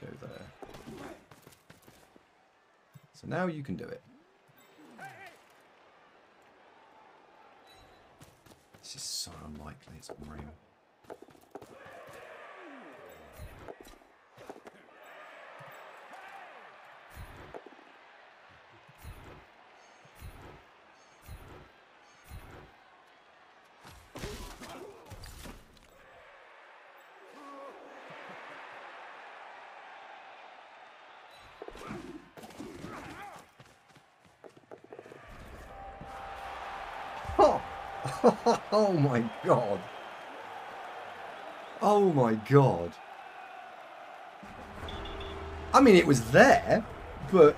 go there. So now you can do it. This is so unlikely, it's Mario. Oh. oh my god. Oh my god. I mean, it was there, but